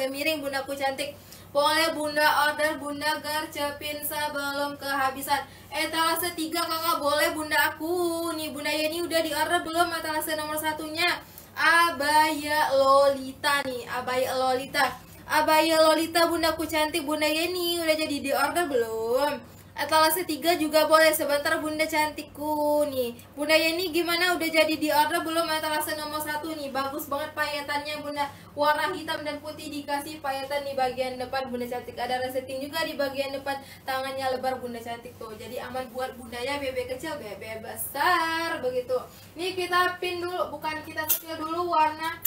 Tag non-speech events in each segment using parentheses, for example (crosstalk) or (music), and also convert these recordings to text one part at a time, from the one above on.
harga miring bundaku cantik. Boleh bunda order bunda gercepin sebelum kehabisan. Etalase 3 kakak boleh bunda aku. Nih bunda Yeni udah di order belum etalase nomor satunya? Abaya lolita nih abaya lolita. Abaya lolita bundaku cantik. Bunda Yeni udah jadi di order belum etalase 3 juga boleh. Sebentar bunda cantikku nih. Bunda Yeni gimana? Udah jadi di order belum? Etalase nomor satu nih. Bagus banget payetannya bunda. Warna hitam dan putih dikasih payatan di bagian depan. Bunda cantik. Ada resetting juga di bagian depan. Tangannya lebar bunda cantik tuh. Jadi aman buat bunda ya bebek kecil bebek besar. Begitu. Nih kita pin dulu. Bukan kita setel dulu warna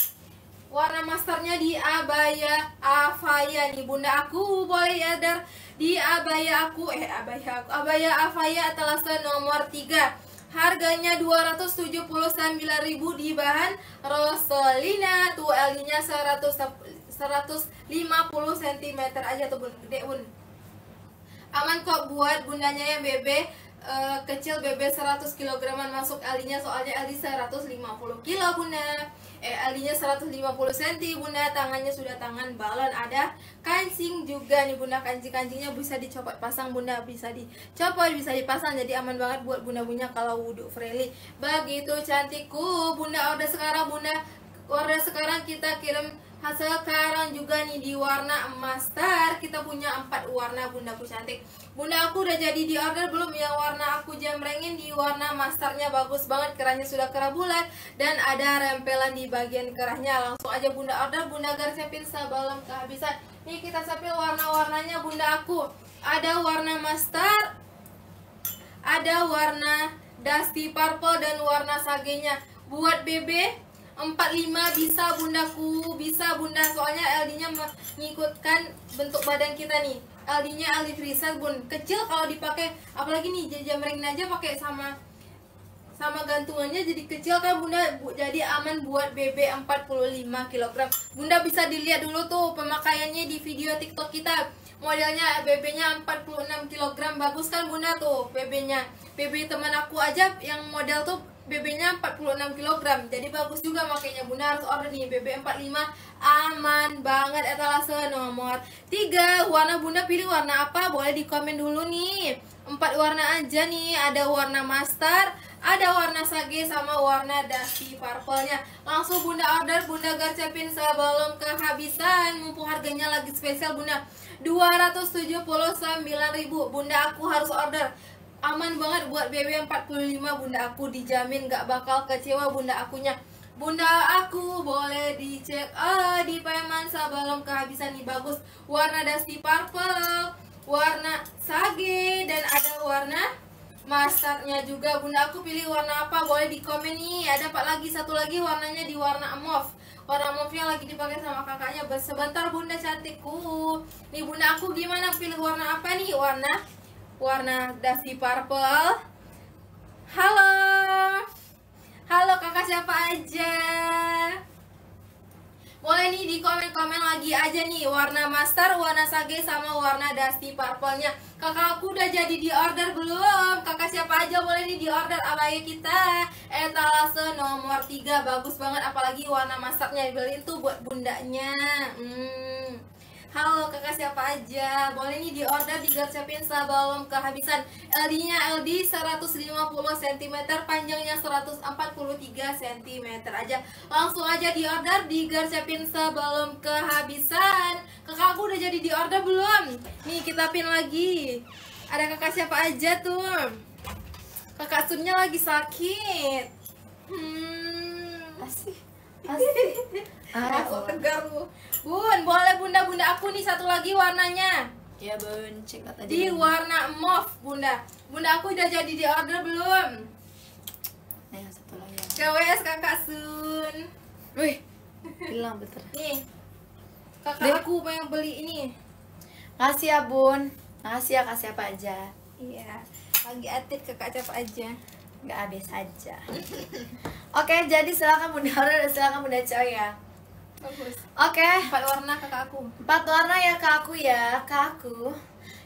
warna masternya di abaya afaya nih bunda. Aku boleh ya dar di abaya aku eh abaya aku abaya afaya etalase nomor 3 harganya 279.000 di bahan rosolina tuh L nya 100 150 cm aja tuh bun. Gede bun. Aman kok buat bundanya ya bebe. Uh, kecil bebe 100 kg masuk L nya soalnya L 150 kilo bunda eh alinya 150 cm bunda. Tangannya sudah tangan balon. Ada kancing juga nih bunda. Kancing-kancingnya bisa dicopot pasang bunda. Bisa dicopot bisa dipasang. Jadi aman banget buat bunda punya kalau wudhu friendly begitu cantikku bunda. Order sekarang bunda. Order sekarang kita kirim sekarang juga nih di warna master kita punya empat warna bundaku cantik. Bunda aku udah jadi di order belum? Yang warna aku jamrengin di warna masternya bagus banget kerahnya sudah kerah bulat dan ada rempelan di bagian kerahnya. Langsung aja bunda order bunda siapin sebelum kehabisan. Nih kita siapin warna-warnanya bunda aku. Ada warna master ada warna dusty purple dan warna sagenya. Buat bebe 45 bisa bundaku bisa bunda. Soalnya LD nya mengikutkan bentuk badan kita nih. LD nya LD freezer bun. Kecil kalau dipakai apalagi nih jamring aja pakai sama sama gantungannya jadi kecil kan bunda. Bu, jadi aman buat BB 45 kg bunda bisa dilihat dulu tuh pemakaiannya di video tiktok kita. Modelnya BB nya 46 kg bagus kan bunda tuh BB nya BB teman aku aja yang model tuh BB-nya 46 kg jadi bagus juga makanya bunda. Harus order nih BB 45 aman banget etalase nomor 3 warna bunda pilih warna apa? Boleh di komen dulu nih. Empat warna aja nih. Ada warna master ada warna sage sama warna dusty purple-nya. Langsung bunda order. Bunda garcepin sebelum kehabisan. Mumpung harganya lagi spesial bunda. 279.000 bunda aku harus order aman banget buat BB 45 bunda aku dijamin gak bakal kecewa bunda akunya. Bunda aku boleh dicek ah di Payaman sebelum kehabisan nih bagus. Warna dusty purple warna sage dan ada warna mustardnya juga. Bunda aku pilih warna apa? Boleh di komen nih. Ada pak lagi satu lagi warnanya di warna mauve warna mauve yang lagi dipakai sama kakaknya. Sebentar bunda cantikku. Nih bunda aku gimana? Pilih warna apa nih? Warna warna dasi purple halo halo kakak siapa aja boleh nih di komen-komen lagi aja nih warna master, warna sage sama warna dusty purple-nya. Kakak aku udah jadi di order belum? Kakak siapa aja boleh nih di order abaya kita. Etalase nomor 3 bagus banget apalagi warna masternya dibeliin tuh buat bundanya. Hmm. Halo kakak siapa aja? Boleh nih di order digarcepin sebelum kehabisan. LD nya LD 150 cm Panjangnya 143 cm aja. Langsung aja di order digarcepin sebelum kehabisan. Kakak aku udah jadi di order belum? Nih kita pin lagi. Ada kakak siapa aja tuh? Kakak Sunnya lagi sakit. Hmm. Asih Asih Ah, tegar lu Bun, boleh bunda-bunda aku nih satu lagi warnanya. Ya bun, cek kata Di warna mauve bunda. Bunda aku udah jadi di order belum? Nah, yang satu lagi. KWS kakak Sun. Wih, hilang betul. Nih, kakak Dih. aku pengen beli ini. Kasih ya bun, kasih ya kasih apa aja. Iya, lagi atit kakak siapa aja. Gak habis aja. Oke, jadi silakan bunda order dan silakan bunda coy ya. Bagus. Oke. Okay. Empat warna kakak aku. Empat warna ya kak aku ya, kak aku.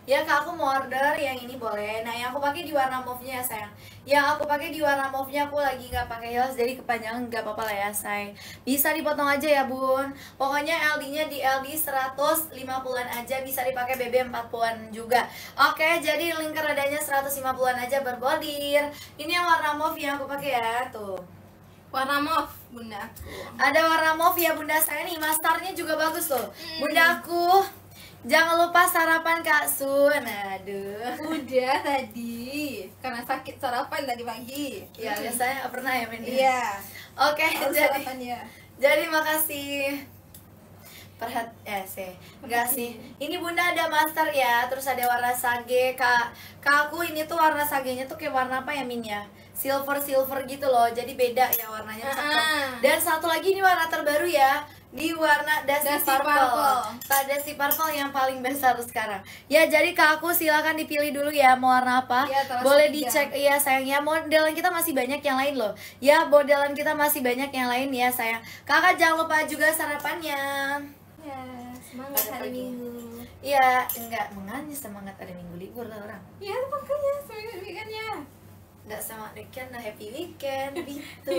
Ya kak aku mau order yang ini boleh. Nah yang aku pakai di warna mauve-nya ya sayang. Yang aku pakai di warna mauve-nya aku lagi nggak pakai heels jadi kepanjangan nggak apa-apa lah ya say. Bisa dipotong aja ya bun. Pokoknya LD-nya di LD 150-an aja bisa dipakai BB 40-an juga. Oke jadi lingkar adanya 150-an aja berbordir. Ini yang warna mauve yang aku pakai ya tuh. Warna mauve bunda. Ada warna mauve ya bunda saya nih, mastarnya juga bagus loh. Hmm. Bunda aku, jangan lupa sarapan Kak Sun. Aduh. Udah tadi karena sakit sarapan tadi pagi. Ya biasanya nggak pernah ya Min. Iya. Oke, Harus jadi sarapan ya. jadi makasih. Perhat eh sih enggak sih ini bunda ada master ya terus ada warna sage kak kak aku ini tuh warna sagenya tuh kayak warna apa ya min ya silver silver gitu loh jadi beda ya warnanya cakep. Ah. dan satu lagi ini warna terbaru ya di warna dusty, Dusty purple. purple. Pak dusty purple yang paling besar sekarang ya jadi kak aku silakan dipilih dulu ya mau warna apa Iya, terus boleh dicek iya sayang ya modelan kita masih banyak yang lain loh ya modelan kita masih banyak yang lain ya sayang kakak jangan lupa juga sarapannya Ya, semangat Pada hari pagi. Minggu. Iya, enggak mengaji semangat ada minggu libur lah orang. Ya, makanya semangat weekendnya. Enggak sama weekend, nah happy weekend (laughs) gitu.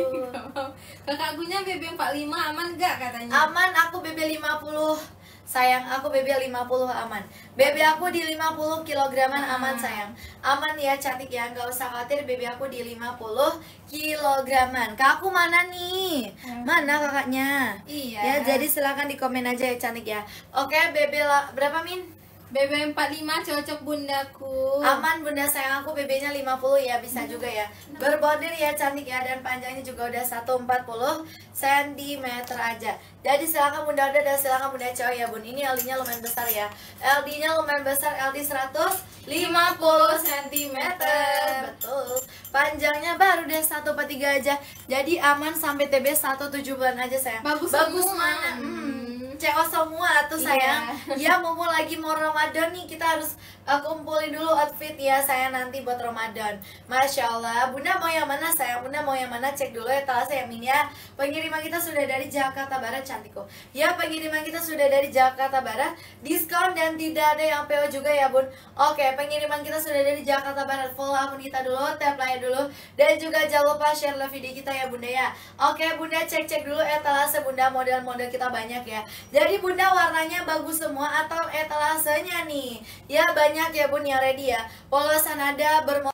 Kakak agunya BB 45 aman gak katanya? Aman aku BB 50 Sayang, aku BB 50 aman BB aku di 50 kilograman aman Hmm. sayang Aman ya cantik ya, nggak usah khawatir BB aku di 50 kilograman Kak aku mana nih? Hmm. Mana kakaknya? Iya. Ya jadi silakan di komen aja ya cantik ya Oke BB berapa Min? BB 45 cocok bundaku. Aman bunda sayang aku BB-nya 50 ya bisa juga ya. Berbordir ya cantik ya dan panjangnya juga udah 140 cm aja. Jadi silakan bunda udah dan silakan bunda cowok ya bun. Ini LD-nya lumayan besar ya. LD-nya lumayan besar LD 150 cm Betul. Panjangnya baru deh 1 per 3 aja. Jadi aman sampai TB 1 7 bulan aja sayang. Bagus Bagus mana? Hmm. CO semua tuh sayang. Iya. Ya mumpung lagi mau Ramadan nih kita harus uh, kumpulin dulu outfit ya saya nanti buat Ramadan. Masya Allah. Bunda mau yang mana sayang? Bunda mau yang mana? Cek dulu ya telah saya Min ya. Pengiriman kita sudah dari Jakarta Barat cantik kok. Ya pengiriman kita sudah dari Jakarta Barat. Diskon dan tidak ada yang PO juga ya bun. Oke pengiriman kita sudah dari Jakarta Barat. Follow akun kita dulu tap like dulu. Dan juga jangan lupa share video kita ya bunda ya. Oke bunda cek-cek dulu etalase bunda. Model-model kita banyak ya Jadi bunda warnanya bagus semua atau etalasenya nih? Ya banyak ya bun yang ready ya. Polosan ada bermo